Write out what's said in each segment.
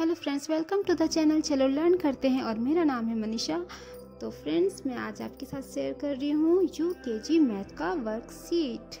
Hello friends, welcome to the channel. चलो learn करते हैं और मेरा नाम है मनीषा। तो फ्रेंड्स, मैं आज आपके साथ शेयर कर रही हूँ यू के जी मैथ का वर्कशीट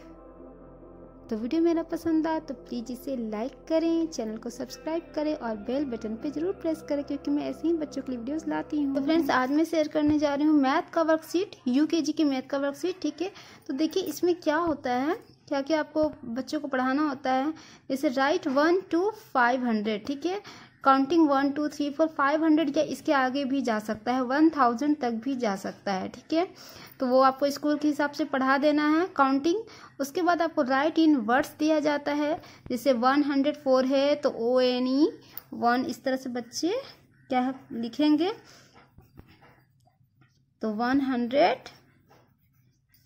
तो वीडियो मेरा पसंद आया तो प्लीज़ इसे लाइक करें, चैनल को सब्सक्राइब करें और बेल बटन पे ज़रूर प्रेस करें क्योंकि मैं ऐसे ही बच्चों के लिए वीडियोस लाती हूँ। तो फ्रेंड्स, आज मैं शेयर करने जा रही हूँ मैथ का वर्कशीट यू के जी की मैथ का वर्कशीट ठीक है? तो देखिए, इसमें क्या होता है? क्या क्या आपको बच्चों को पढ़ाना होता है? जैसे write one two five hundred ठीक है? Counting one two three four five hundred या इसके आगे भी जा सकता है वन थाउज़ेंड तक भी जा सकता है, ठीक है? तो वो आपको स्कूल के हिसाब से पढ़ा देना है काउंटिंग उसके बाद आपको राइट इन वर्ड्स दिया जाता है, जैसे वन हंड्रेड फोर है तो ओ एन ई वन इस तरह से बच्चे क्या है लिखेंगे? तो वन हंड्रेड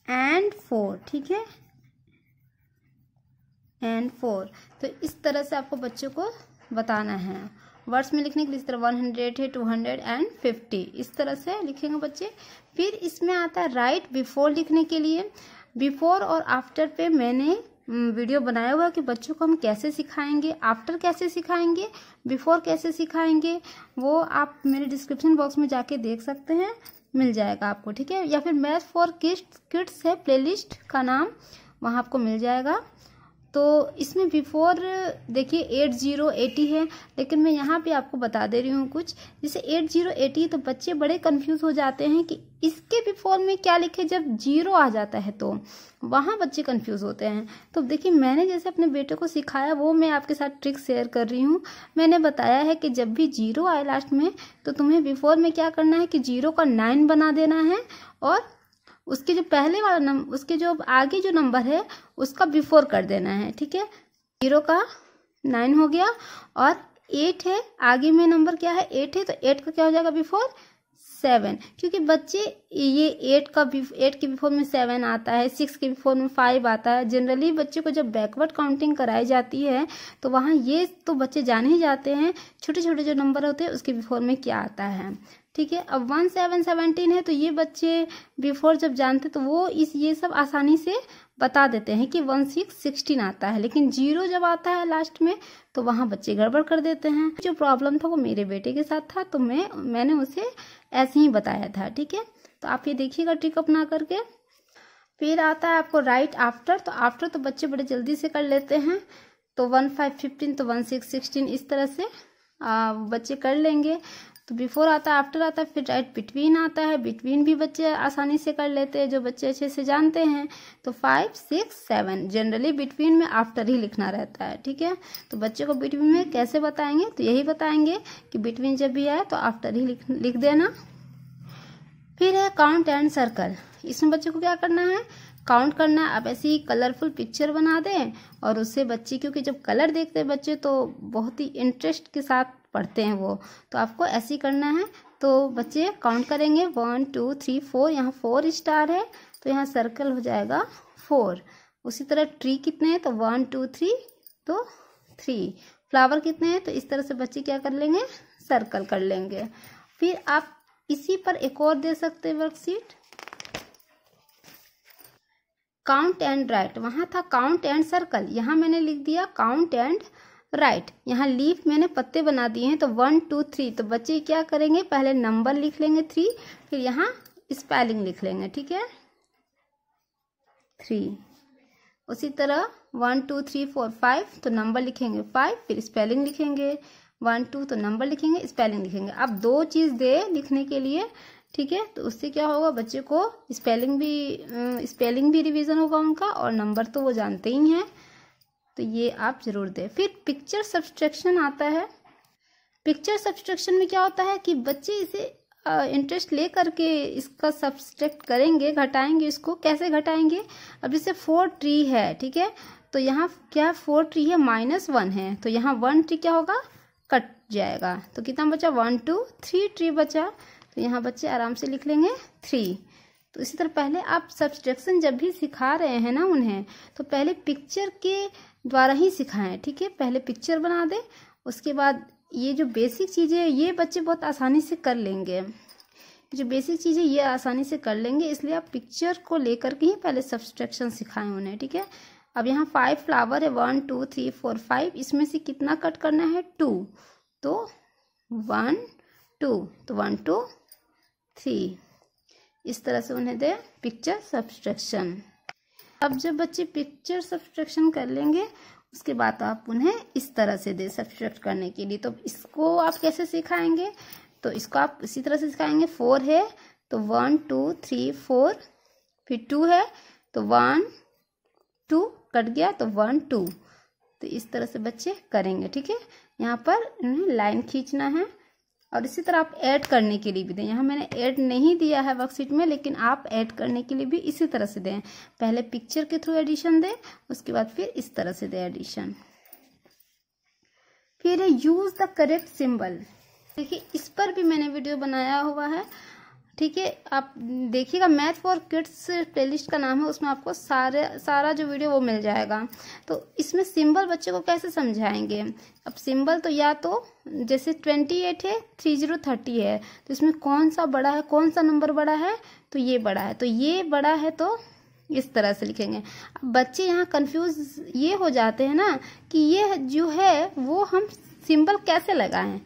एंड फोर ठीक है? एंड फोर तो इस तरह से आपको बच्चों को बताना है। वर्ड्स में लिखने के लिए इस तरह वन हंड्रेड है टू हंड्रेड एंड फिफ्टी इस तरह से लिखेंगे बच्चे। फिर इसमें आता है राइट बिफोर लिखने के लिए। बिफोर और आफ्टर पे मैंने वीडियो बनाया हुआ है कि बच्चों को हम कैसे सिखाएँगे आफ्टर कैसे सिखाएँगे बिफोर कैसे सिखाएँगे, वो आप मेरे डिस्क्रिप्शन बॉक्स में जाके देख सकते हैं, मिल जाएगा आपको, ठीक है? या फिर मैथ फॉर किड्स किड्स है प्लेलिस्ट का नाम, वहाँ आपको मिल जाएगा। तो इसमें बिफोर देखिए एट ज़ीरो एटी है, लेकिन मैं यहाँ पे आपको बता दे रही हूँ कुछ। जैसे एट ज़ीरो एटी तो बच्चे बड़े कंफ्यूज हो जाते हैं कि इसके बिफोर में क्या लिखे, जब ज़ीरो आ जाता है तो वहाँ बच्चे कंफ्यूज होते हैं। तो देखिए, मैंने जैसे अपने बेटे को सिखाया, वो मैं आपके साथ ट्रिक शेयर कर रही हूँ। मैंने बताया है कि जब भी ज़ीरो आए लास्ट में तो तुम्हें बिफोर में क्या करना है कि ज़ीरो का नाइन बना देना है और उसके जो पहले वाला नंबर उसके जो आगे जो नंबर है, उसका बिफोर कर देना है, ठीक है? ज़ीरो का नाइन हो गया और एट है, आगे में नंबर क्या है? एट है तो एट का क्या हो जाएगा बिफोर सेवन क्योंकि बच्चे ये एट का एट के बिफोर में सेवन आता है सिक्स के बिफोर में फाइव आता है। जनरली बच्चे को जब बैकवर्ड काउंटिंग कराई जाती है तो वहाँ ये तो बच्चे जान ही जाते हैं छोटे छोटे जो नंबर होते हैं, उसके बिफोर में क्या आता है। ठीक है, अब वन सेवन सेवनटीन है तो ये बच्चे बिफोर जब जानते तो वो इस ये सब आसानी से बता देते हैं कि वन सिक्स सिक्सटीन आता है। लेकिन ज़ीरो जब आता है लास्ट में तो वहाँ बच्चे गड़बड़ कर देते हैं। जो प्रॉब्लम था वो मेरे बेटे के साथ था तो मैं, मैंने उसे ऐसे ही बताया था ठीक है? तो आप ये देखिएगा ट्रिक अपना करके। फिर आता है आपको राइट आफ्टर तो आफ्टर तो बच्चे बड़े जल्दी से कर लेते हैं। तो वन फाइव फिफ्टीन तो वन सिक्स सिक्सटीन इस तरह से आ, बच्चे कर लेंगे। तो बिफोर आता है आफ्टर आता है, फिर राइट बिटवीन आता है बिटवीन भी बच्चे आसानी से कर लेते हैं, जो बच्चे अच्छे से जानते हैं तो five six seven generally between में आफ्टर ही लिखना रहता है, ठीक है? तो बच्चे को बिटवीन में कैसे बताएँगे? तो यही बताएँगे कि बिटवीन जब भी आए तो आफ्टर ही लिख लिख देना। फिर है काउंट एंड सर्कल इसमें बच्चे को क्या करना है? काउंट करना आप ऐसी कलरफुल पिक्चर बना दें और उससे बच्चे, क्योंकि जब कलर देखते हैं बच्चे तो बहुत ही इंटरेस्ट के साथ पढ़ते हैं वो। तो आपको ऐसे ही करना है। तो बच्चे काउंट करेंगे। वन टू थ्री फोर यहाँ फोर स्टार है। तो यहाँ सर्कल हो जाएगा फोर उसी तरह ट्री कितने हैं? तो वन टू थ्री तो थ्री फ्लावर कितने हैं? तो इस तरह से बच्चे क्या कर लेंगे? सर्कल कर लेंगे। फिर आप इसी पर एक और दे सकते हैं वर्कशीट काउंट एंड राइट वहाँ था काउंट एंड सर्कल यहाँ मैंने लिख दिया काउंट एंड राइट यहाँ लीफ मैंने पत्ते बना दिए हैं तो वन टू थ्री तो बच्चे क्या करेंगे? पहले नंबर लिख लेंगे थ्री फिर यहाँ स्पेलिंग लिख लेंगे, ठीक है? थ्री उसी तरह one two three four five तो नंबर लिखेंगे फाइव फिर स्पेलिंग लिखेंगे. वन टू तो नंबर लिखेंगे स्पेलिंग लिखेंगे. अब दो चीज़ दे लिखने के लिए. ठीक है? तो उससे क्या होगा? बच्चे को स्पेलिंग भी स्पेलिंग भी रिवीजन होगा उनका और नंबर तो वो जानते ही हैं। तो ये आप ज़रूर दें। फिर पिक्चर सब्सट्रैक्शन आता है। पिक्चर सब्सट्रैक्शन में क्या होता है कि बच्चे इसे इंटरेस्ट ले करके इसका सब्सट्रैक्ट करेंगे, घटाएँगे इसको। कैसे घटाएँगे? अब जैसे फोर ट्री है, ठीक है? तो यहाँ क्या फोर ट्री है? माइनस वन है। तो यहाँ वन ट्री क्या होगा? कट जाएगा। तो कितना बचा? वन टू थ्री ट्री बचा। तो यहाँ बच्चे आराम से लिख लेंगे थ्री तो इसी तरह पहले आप सब्सट्रैक्शन जब भी सिखा रहे हैं ना उन्हें तो पहले पिक्चर के द्वारा ही सिखाएँ, ठीक है? पहले पिक्चर बना दें, उसके बाद ये जो बेसिक चीज़ें ये बच्चे बहुत आसानी से कर लेंगे। जो बेसिक चीज़ें ये आसानी से कर लेंगे, इसलिए आप पिक्चर को लेकर के ही पहले सब्सट्रैक्शन सिखाएँ उन्हें, ठीक है? अब यहाँ फाइव फ्लावर है one two three four five इसमें से कितना कट करना है? टू तो वन टू तो वन टू थ्री। इस तरह से उन्हें दे पिक्चर सब्सट्रैक्शन अब जब बच्चे पिक्चर सब्सट्रैक्शन कर लेंगे, उसके बाद आप उन्हें इस तरह से दे सब्सट्रैक्ट करने के लिए। तो इसको आप कैसे सिखाएँगे? तो इसको आप इसी तरह से सिखाएँगे। फोर है तो वन टू थ्री फोर फिर टू है तो वन टू कट गया तो वन टू तो इस तरह से बच्चे करेंगे, ठीक है? यहाँ पर इन्हें लाइन खींचना है। और इसी तरह आप ऐड करने के लिए भी दें। यहाँ मैंने ऐड नहीं दिया है वर्कशीट में, लेकिन आप ऐड करने के लिए भी इसी तरह से दें। पहले पिक्चर के थ्रू एडिशन दें, उसके बाद फिर इस तरह से दें एडिशन फिर यूज़ द करेक्ट सिंबल देखिए, इस पर भी मैंने वीडियो बनाया हुआ है। ठीक है, आप देखिएगा मैथ फॉर किड्स प्लेलिस्ट का नाम है, उसमें आपको सारे, सारा जो वीडियो वो मिल जाएगा। तो इसमें सिंबल बच्चे को कैसे समझाएँगे? अब सिंबल तो या तो जैसे ट्वेंटी एट है, थ्री ज़ीरो थर्टी है तो इसमें कौन सा बड़ा है, कौन सा नंबर बड़ा है तो ये बड़ा है। तो ये बड़ा है तो इस तरह से लिखेंगे। अब बच्चे यहाँ कंफ्यूज ये हो जाते हैं ना, कि ये जो है, वो हम सिंबल कैसे लगाएँ?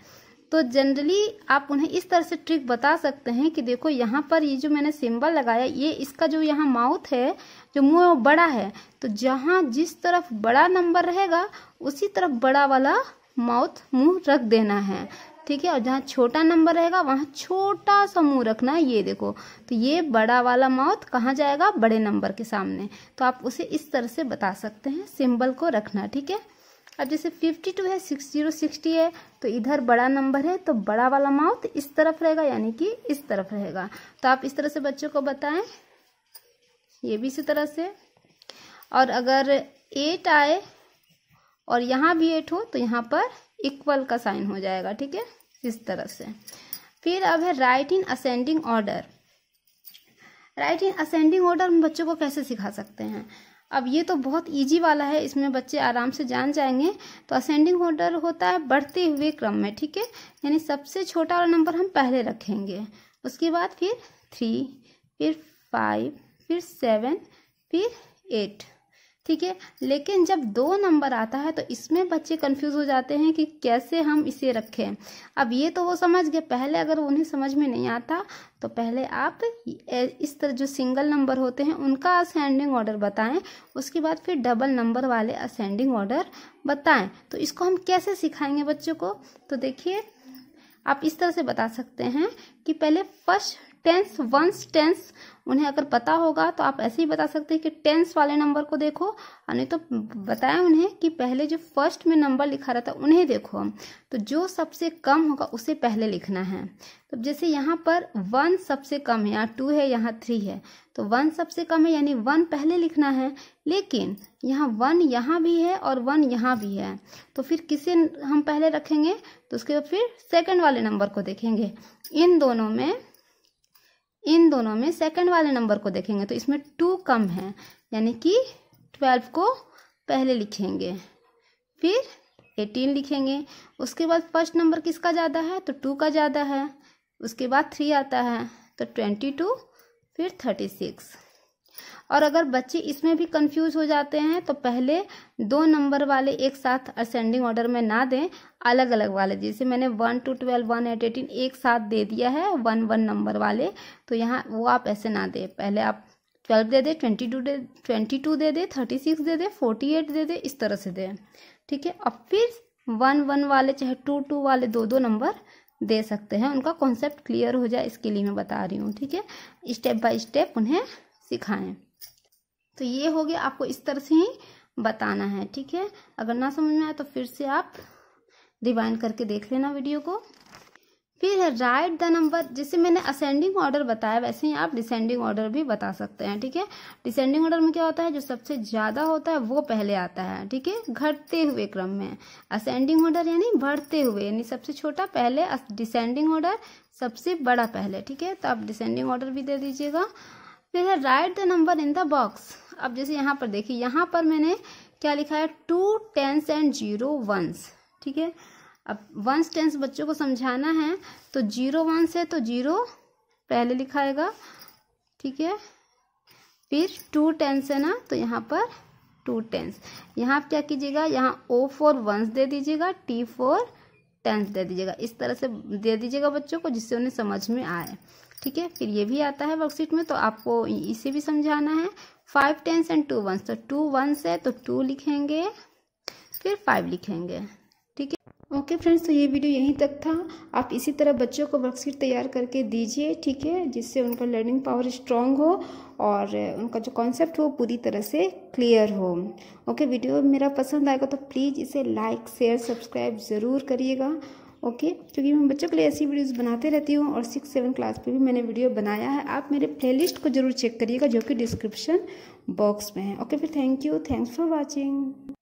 तो जनरली आप उन्हें इस तरह से ट्रिक बता सकते हैं कि देखो यहाँ पर ये जो मैंने सिंबल लगाया, ये इसका जो यहाँ माउथ है, जो मुँह है वो बड़ा है। तो जहाँ जिस तरफ़ बड़ा नंबर रहेगा, उसी तरफ़ बड़ा वाला माउथ मुँह रख देना है। ठीक है? और जहाँ छोटा नंबर रहेगा, वहाँ छोटा सा मुँह रखना है, ये देखो। तो ये बड़ा वाला माउथ कहाँ जाएगा? बड़े नंबर के सामने। तो आप उसे इस तरह से बता सकते हैं सिंबल को रखना, ठीक है? अब जैसे फिफ्टी टू है सिक्स ज़ीरो सिक्सटी है तो इधर बड़ा नंबर है तो बड़ा वाला माउथ इस तरफ़ रहेगा, यानी कि इस तरफ़ रहेगा। तो आप इस तरह से बच्चों को बताएँ। ये भी इसी तरह से। और अगर एट आए, और यहाँ भी एट हो तो यहाँ पर इक्वल का साइन हो जाएगा, ठीक है? इस तरह से। फिर अब है write in ascending order write in ascending order हम बच्चों को कैसे सिखा सकते हैं? अब ये तो बहुत इजी वाला है, इसमें बच्चे आराम से जान जाएँगे। तो असेंडिंग ऑर्डर होता है बढ़ते हुए क्रम में, ठीक है? यानी सबसे छोटा वाला नंबर हम पहले रखेंगे। उसके बाद फिर थ्री फिर फाइव फिर सेवन फिर एट ठीक है? लेकिन जब दो नंबर आता है तो इसमें बच्चे कंफ्यूज हो जाते हैं कि कैसे हम इसे रखें। अब ये तो वो समझ गए। पहले अगर उन्हें समझ में नहीं आता तो पहले आप इस तरह जो सिंगल नंबर होते हैं, उनका असेंडिंग ऑर्डर बताएँ। उसके बाद फिर डबल नंबर वाले असेंडिंग ऑर्डर बताएँ। तो इसको हम कैसे सिखाएँगे बच्चों को? तो देखिए, आप इस तरह से बता सकते हैं कि पहले फ़र्स्ट टेंस वंस टेंस उन्हें अगर पता होगा तो आप ऐसे ही बता सकते हैं कि टेंस वाले नंबर को देखो। और नहीं तो बताएँ उन्हें कि पहले जो फ़र्स्ट में नंबर लिखा रहता है, उन्हें देखो तो जो सबसे कम होगा, उसे पहले लिखना है। तो जैसे यहाँ पर वन सबसे कम है, यहाँ टू है, यहाँ थ्री है। तो वन सबसे कम है, यानी वन पहले लिखना है। लेकिन यहाँ वन यहाँ भी है और वन यहाँ भी है। तो फिर किसे हम पहले रखेंगे? तो उसके बाद फिर सेकंड वाले नंबर को देखेंगे। इन दोनों में इन दोनों में सेकंड वाले नंबर को देखेंगे तो इसमें टू कम है, यानी कि ट्वेल्व को पहले लिखेंगे, फिर एटीन लिखेंगे। उसके बाद फ़र्स्ट नंबर किसका ज़्यादा है? तो टू का ज़्यादा है। उसके बाद थ्री आता है तो ट्वेंटी टू फिर थर्टी सिक्स और अगर बच्चे इसमें भी कंफ्यूज हो जाते हैं तो पहले दो नंबर वाले एक साथ असेंडिंग ऑर्डर में ना दें। अलग अलग वाले, जैसे मैंने one two twelve one eight eighteen एक साथ दे दिया है वन वन नंबर वाले तो यहाँ वो आप ऐसे ना दें। पहले आप ट्वेल्व दे दे ट्वेंटी टू दे ट्वेंटी टू दे दे थर्टी सिक्स दे दे फोर्टी एट दे दे, इस तरह से दे। ठीक है? अब फिर वन वन वाले, चाहे टू टू वाले दो दो नंबर दे सकते हैं। उनका कॉन्सेप्ट क्लियर हो जाए, इसके लिए मैं बता रही हूँ। ठीक है? स्टेप बाय स्टेप उन्हें सिखाएँ। तो ये हो गया आपको इस तरह से ही बताना है, ठीक है? अगर ना समझ में आए तो फिर से आप रिवाइंड करके देख लेना वीडियो को। फिर है राइट द नंबर जैसे मैंने असेंडिंग ऑर्डर बताया, वैसे ही आप डिसेंडिंग ऑर्डर भी बता सकते हैं, ठीक है? डिसेंडिंग ऑर्डर में क्या होता है, जो सबसे ज़्यादा होता है, वो पहले आता है, ठीक है? घटते हुए क्रम में। असेंडिंग ऑर्डर यानी बढ़ते हुए, यानी सबसे छोटा पहले डिसेंडिंग ऑर्डर सबसे बड़ा पहले, ठीक है? तो आप डिसेंडिंग ऑर्डर भी दे दीजिएगा। फिर है write the number in the box अब जैसे यहाँ पर देखिए, यहाँ पर मैंने क्या लिखा है? Two tens and zero ones ठीक है? अब वंस टेंस बच्चों को समझाना है तो ज़ीरो वंस है तो ज़ीरो पहले लिखाएगा, ठीक है? फिर टू टेंस है ना तो यहाँ पर टू टेंस यहाँ आप क्या कीजिएगा, यहाँ ओ फोर वंस दे दीजिएगा टी फोर टेंस दे दीजिएगा। इस तरह से दे दीजिएगा बच्चों को, जिससे उन्हें समझ में आए, ठीक है? फिर ये भी आता है वर्कशीट में तो आपको इसे भी समझाना है। Five tens and two ones तो टू वंस है तो टू लिखेंगे, फिर फाइव लिखेंगे, ठीक है? ओके फ्रेंड्स तो ये वीडियो यहीं तक था। आप इसी तरह बच्चों को वर्कशीट तैयार करके दीजिए, ठीक है? जिससे उनका लर्निंग पावर स्ट्रांग हो और उनका जो कॉन्सेप्ट हो, पूरी तरह से क्लियर हो। ओके, वीडियो मेरा पसंद आएगा तो प्लीज़ इसे लाइक शेयर सब्सक्राइब ज़रूर करिएगा। ओके क्योंकि मैं बच्चों के लिए ऐसी वीडियोस बनाते रहती हूँ और सिक्स सेवन क्लास पे भी मैंने वीडियो बनाया है। आप मेरे प्लेलिस्ट को ज़रूर चेक करिएगा जो कि डिस्क्रिप्शन बॉक्स में है। ओके फिर thank you thanks for watching